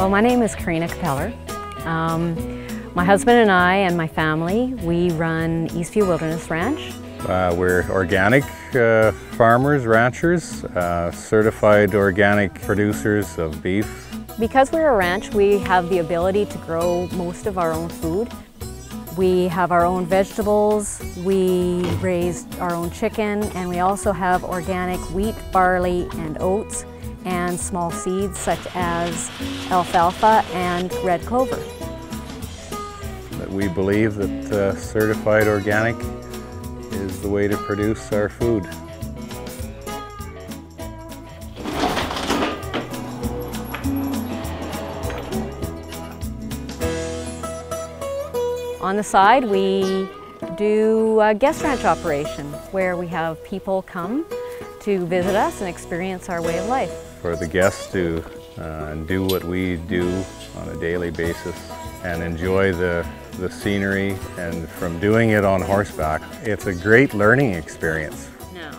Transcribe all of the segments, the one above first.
Well, my name is Karina Capeller. Um, my husband and I and my family, we run Eastview Wilderness Ranch. Uh, we're organic uh, farmers, ranchers, uh, certified organic producers of beef. Because we're a ranch, we have the ability to grow most of our own food. We have our own vegetables, we raise our own chicken, and we also have organic wheat, barley, and oats and small seeds such as alfalfa and red clover. But we believe that uh, certified organic is the way to produce our food. On the side, we do a guest ranch operation where we have people come to visit us and experience our way of life. For the guests to uh, do what we do on a daily basis and enjoy the, the scenery and from doing it on horseback, it's a great learning experience. No.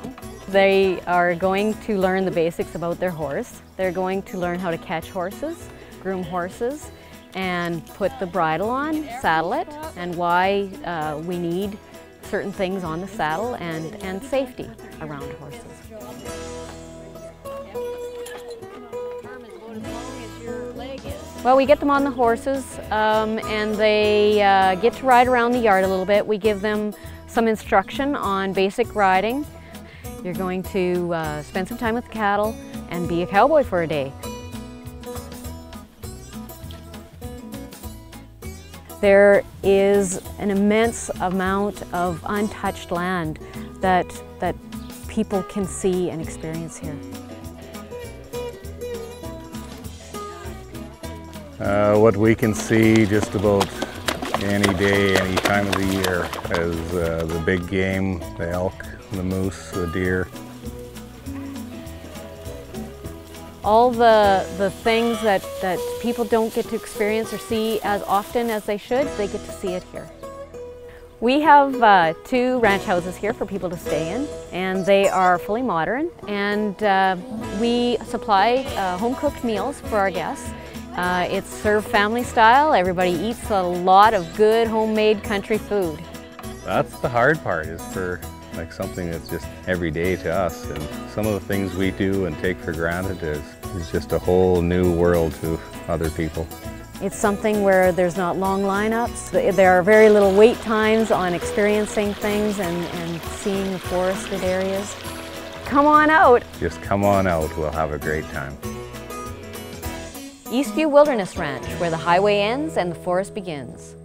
They are going to learn the basics about their horse. They're going to learn how to catch horses, groom horses, and put the bridle on, saddle it, and why uh, we need certain things on the saddle and, and safety around horses. Well, we get them on the horses um, and they uh, get to ride around the yard a little bit. We give them some instruction on basic riding. You're going to uh, spend some time with the cattle and be a cowboy for a day. There is an immense amount of untouched land that, that people can see and experience here. Uh, what we can see just about any day, any time of the year is uh, the big game, the elk, the moose, the deer. all the, the things that, that people don't get to experience or see as often as they should, they get to see it here. We have uh, two ranch houses here for people to stay in, and they are fully modern, and uh, we supply uh, home-cooked meals for our guests. Uh, it's served family style. Everybody eats a lot of good homemade country food. That's the hard part, is for like something that's just everyday to us. And some of the things we do and take for granted is, is just a whole new world to other people. It's something where there's not long lineups. There are very little wait times on experiencing things and, and seeing the forested areas. Come on out. Just come on out, we'll have a great time. Eastview Wilderness Ranch, where the highway ends and the forest begins.